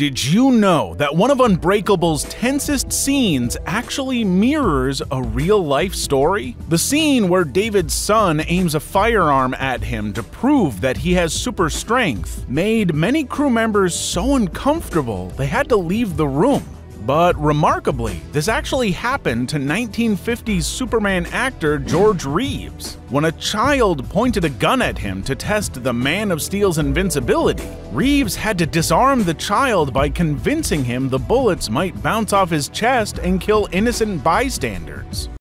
Did you know that one of Unbreakable's tensest scenes actually mirrors a real life story? The scene where David's son aims a firearm at him to prove that he has super strength made many crew members so uncomfortable they had to leave the room. But remarkably, this actually happened to 1950s Superman actor George Reeves. When a child pointed a gun at him to test the Man of Steel's invincibility, Reeves had to disarm the child by convincing him the bullets might bounce off his chest and kill innocent bystanders.